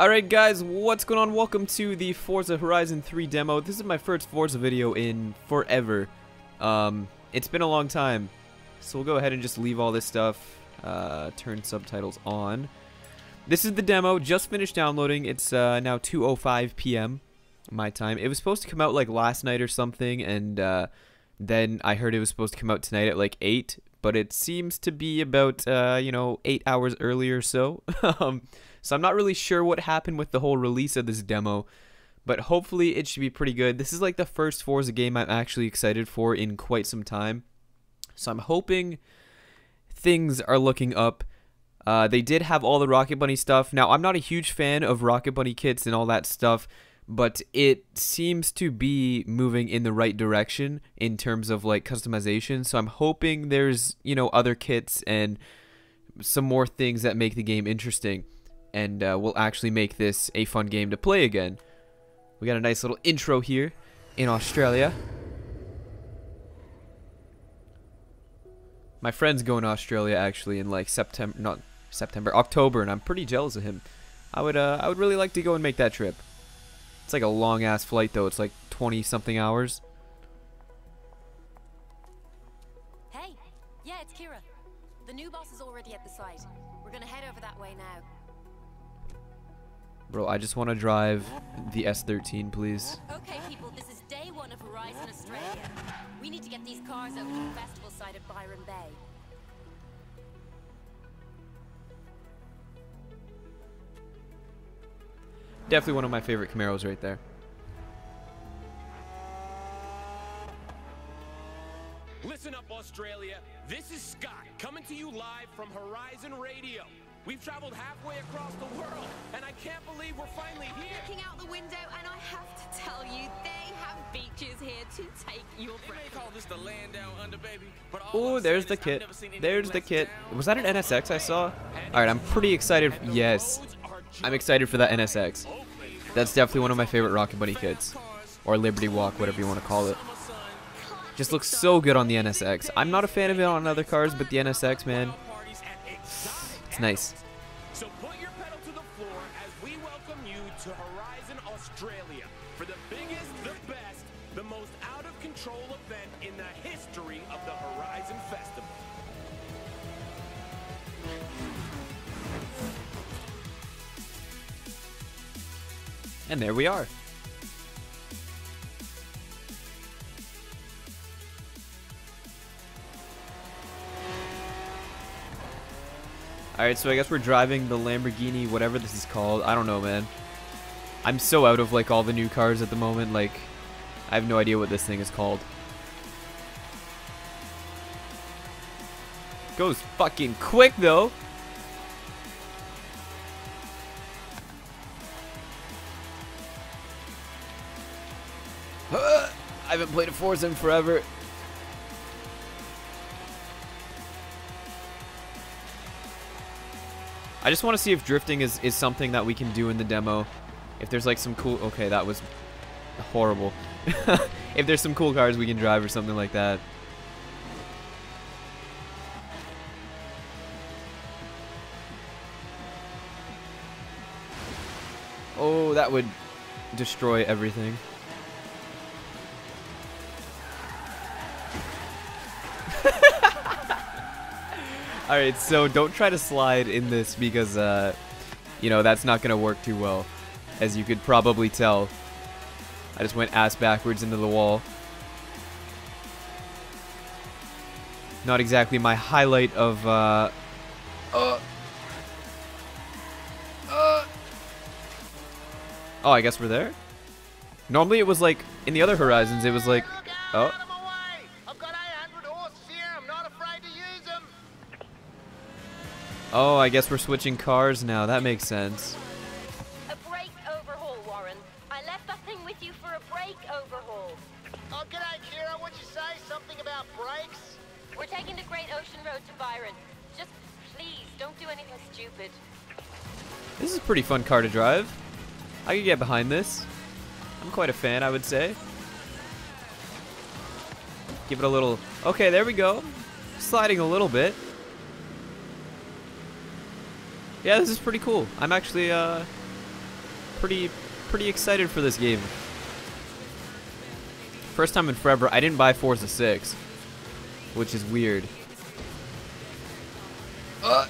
Alright guys, what's going on? Welcome to the Forza Horizon 3 demo. This is my first Forza video in forever. Um, it's been a long time. So we'll go ahead and just leave all this stuff. Uh, turn subtitles on. This is the demo, just finished downloading. It's uh, now 2.05 p.m. my time. It was supposed to come out like last night or something, and uh, then I heard it was supposed to come out tonight at like 8, but it seems to be about, uh, you know, 8 hours earlier or so. um, so I'm not really sure what happened with the whole release of this demo, but hopefully it should be pretty good. This is like the first Forza game I'm actually excited for in quite some time. So I'm hoping things are looking up. Uh, they did have all the Rocket Bunny stuff. Now, I'm not a huge fan of Rocket Bunny kits and all that stuff, but it seems to be moving in the right direction in terms of like customization. So I'm hoping there's, you know, other kits and some more things that make the game interesting and uh, we'll actually make this a fun game to play again. We got a nice little intro here in Australia. My friend's going to Australia actually in like September, not September, October, and I'm pretty jealous of him. I would, uh, I would really like to go and make that trip. It's like a long ass flight though. It's like 20 something hours. Hey, yeah, it's Kira. The new boss is already at the site. We're gonna head over that way now. Bro, I just want to drive the S13, please. Okay, people, this is day one of Horizon Australia. We need to get these cars over to the festival site at Byron Bay. Definitely one of my favorite Camaros right there. Listen up, Australia. This is Scott coming to you live from Horizon Radio. We've traveled halfway across the world, and I can't believe we're finally here. Looking out the window, and I have to tell you, they have beaches here to take your They breath. may call this the land down under, baby. But all Oh, there's the kit. never seen anything There's the kit. down. Was that an NSX I saw? Alright, I'm pretty excited. Yes. I'm excited for that NSX. That's definitely one of my favorite Rocket Bunny kits. Or Liberty Walk, whatever you want to call it. Just looks so good on the NSX. I'm not a fan of it on other cars, but the NSX, man, parties at exotic it's nice. So put your pedal to the floor as we welcome you to Horizon Australia for the biggest, the best, the most out of control event in the history of the Horizon Festival. And there we are. Alright, so I guess we're driving the Lamborghini, whatever this is called. I don't know, man. I'm so out of, like, all the new cars at the moment. Like, I have no idea what this thing is called. Goes fucking quick, though. I haven't played a Forza in forever. I just want to see if drifting is, is something that we can do in the demo. If there's like some cool... Okay, that was horrible. if there's some cool cars we can drive or something like that. Oh, that would destroy everything. Alright, so don't try to slide in this because, uh, you know, that's not going to work too well. As you could probably tell. I just went ass backwards into the wall. Not exactly my highlight of, uh... Uh, uh, oh, I guess we're there? Normally it was like, in the other Horizons, it was like... Oh. Oh, I guess we're switching cars now. That makes sense. A brake overhaul, Warren. I left that thing with you for a brake overhaul. Oh, g'day, Kira. What'd you say? Something about brakes? We're taking the Great Ocean Road to Byron. Just please, don't do anything stupid. This is a pretty fun car to drive. I could get behind this. I'm quite a fan, I would say. Give it a little... Okay, there we go. Sliding a little bit. Yeah, this is pretty cool. I'm actually, uh... pretty pretty excited for this game. First time in forever, I didn't buy Forza 6, which is weird. Uh.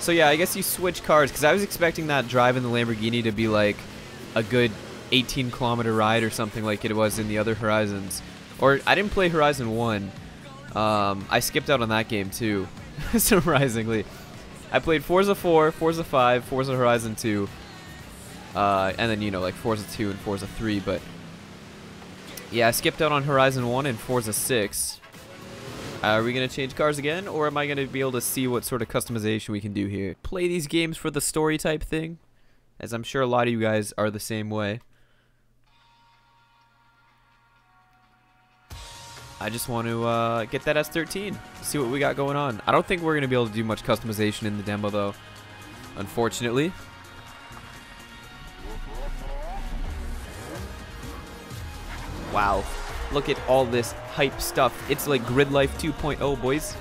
So yeah, I guess you switch cars because I was expecting that drive in the Lamborghini to be like a good 18 kilometer ride or something like it was in the other Horizons. Or I didn't play Horizon 1. Um, I skipped out on that game too, surprisingly. I played Forza 4, Forza 5, Forza Horizon 2, uh, and then, you know, like Forza 2 and Forza 3, but yeah, I skipped out on Horizon 1 and Forza 6. Uh, are we going to change cars again, or am I going to be able to see what sort of customization we can do here? Play these games for the story type thing, as I'm sure a lot of you guys are the same way. I just want to uh, get that S13, see what we got going on. I don't think we're going to be able to do much customization in the demo, though, unfortunately. Wow. Look at all this hype stuff. It's like Grid Life 2.0, boys.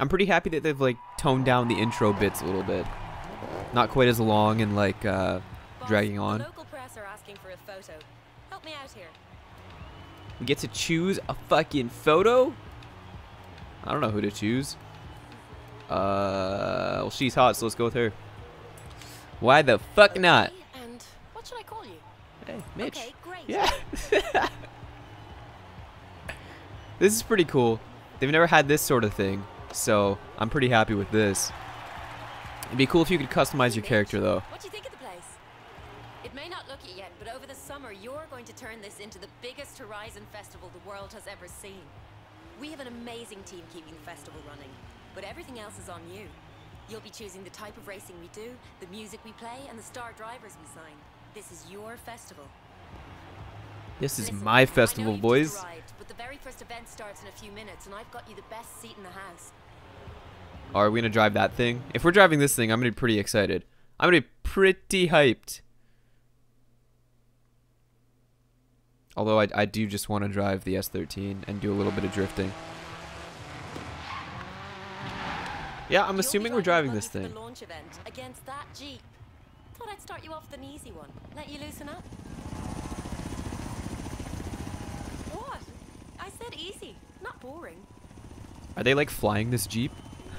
I'm pretty happy that they've like toned down the intro bits a little bit. Not quite as long and like uh, dragging on. The local press are asking for a photo. Help me out here. We get to choose a fucking photo? I don't know who to choose. Uh, well, she's hot, so let's go with her. Why the fuck not? And what should I call you? Hey, Mitch. Okay, great. Yeah. this is pretty cool. They've never had this sort of thing, so I'm pretty happy with this. It'd be cool if you could customize your character, though. What do you think of the place? It may not look it yet, but over the summer you're going to turn this into the biggest Horizon festival the world has ever seen. We have an amazing team keeping the festival running, but everything else is on you. You'll be choosing the type of racing we do, the music we play, and the star drivers we sign. This is your festival. This is Listen, my festival, boys. arrived, but the very first event starts in a few minutes, and I've got you the best seat in the house. Are we gonna drive that thing? If we're driving this thing, I'm gonna be pretty excited. I'm gonna be pretty hyped. Although I, I do just want to drive the S13 and do a little bit of drifting. Yeah, I'm assuming we're driving this thing. Launch event against that jeep. Thought I'd start you off with an easy one. Let you loosen up. What? I said easy, not boring. Are they like flying this Jeep?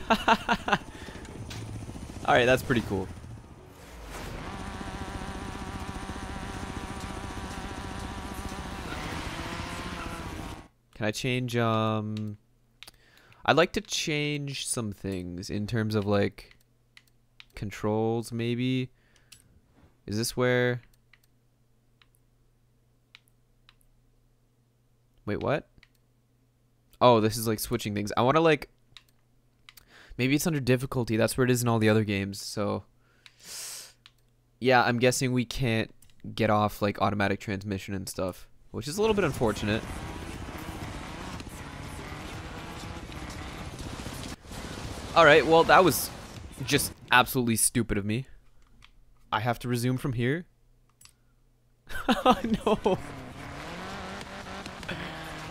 Alright, that's pretty cool. Can I change, um... I'd like to change some things in terms of, like, controls, maybe. Is this where... Wait, what? Oh, this is like switching things. I want to like maybe it's under difficulty. That's where it is in all the other games. So yeah, I'm guessing we can't get off like automatic transmission and stuff, which is a little bit unfortunate. All right, well, that was just absolutely stupid of me. I have to resume from here. no.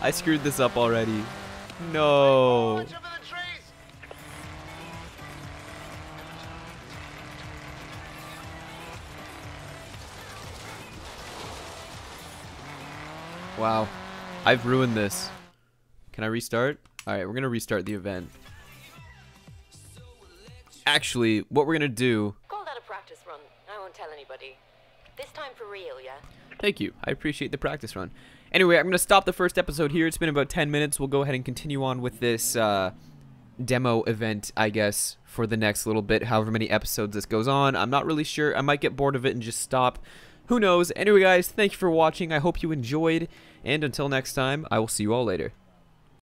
I screwed this up already. No. Wow. I've ruined this. Can I restart? Alright, we're going to restart the event. Actually, what we're going to do... Call that a practice run. I won't tell anybody. This time for real, yeah? Thank you. I appreciate the practice run. Anyway, I'm going to stop the first episode here. It's been about 10 minutes. We'll go ahead and continue on with this uh, demo event, I guess, for the next little bit, however many episodes this goes on. I'm not really sure. I might get bored of it and just stop. Who knows? Anyway, guys, thank you for watching. I hope you enjoyed. And until next time, I will see you all later.